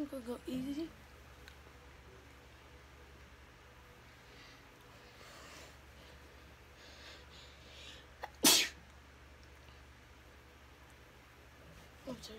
I'm gonna go easy. I'm oh, sorry.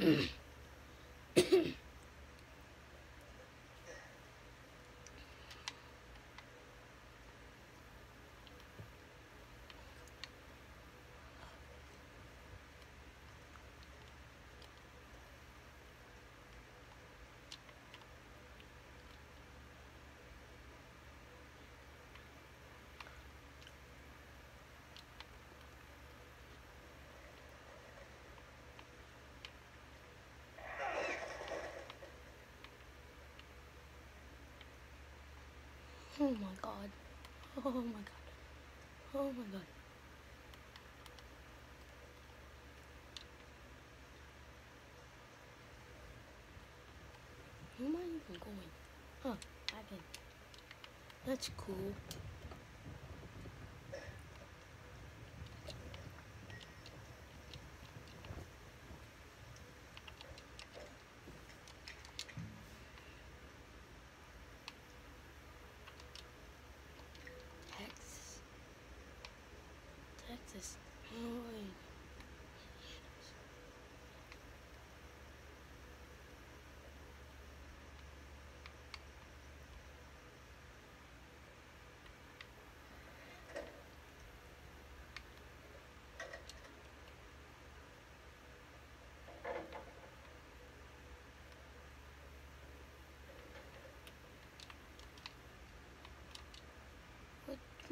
Mm. Oh my god. Oh my god. Oh my god. Where am I even going? Huh, I can. That's cool.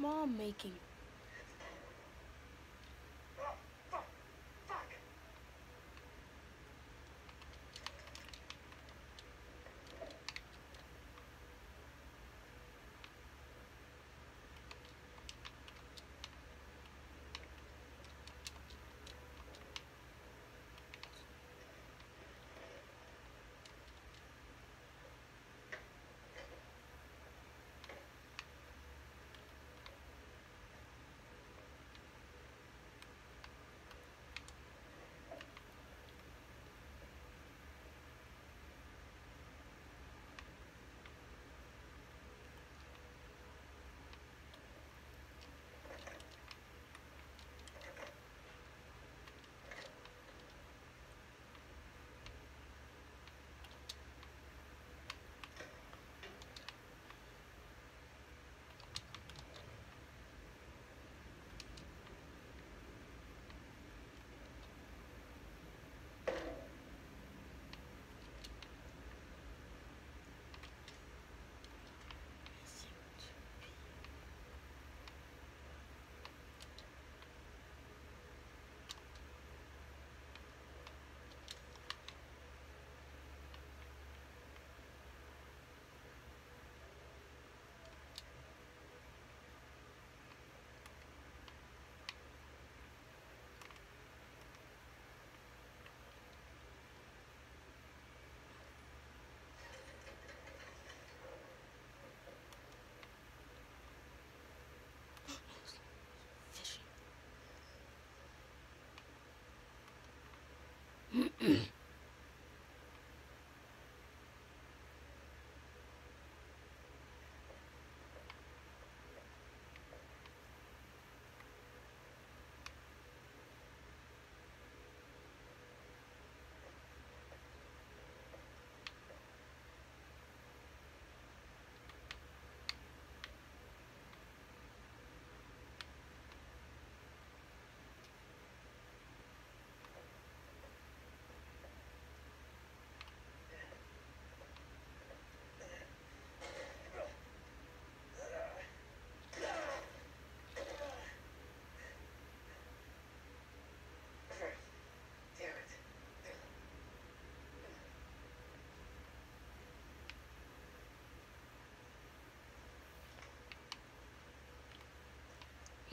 Mom making?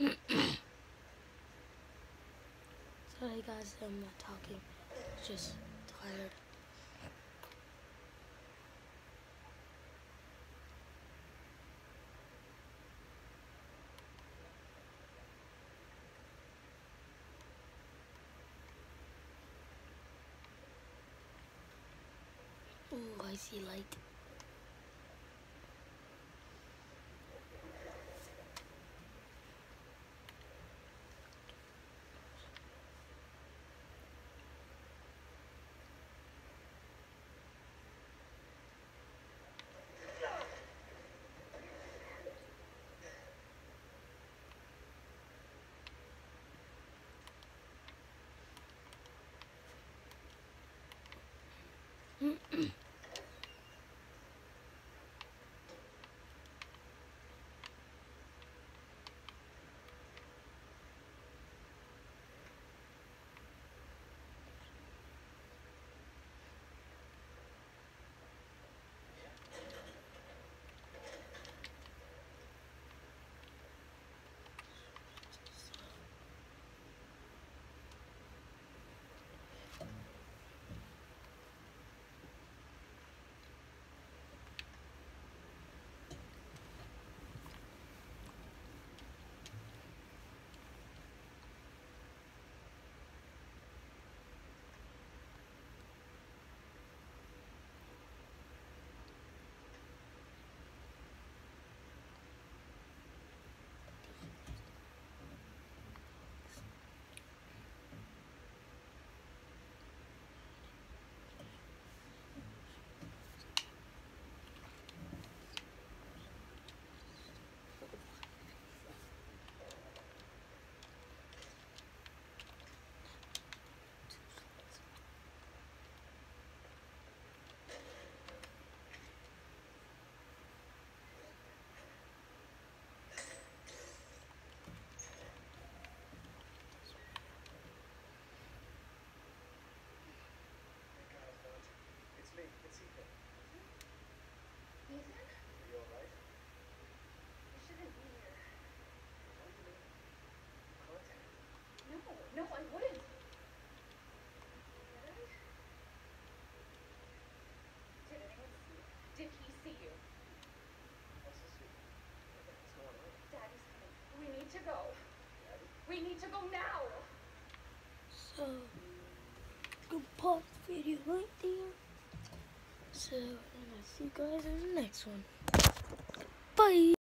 Sorry guys, I'm not talking. Just tired. Oh, I see light. mm video right there. So, and I'll see you guys in the next one. Bye!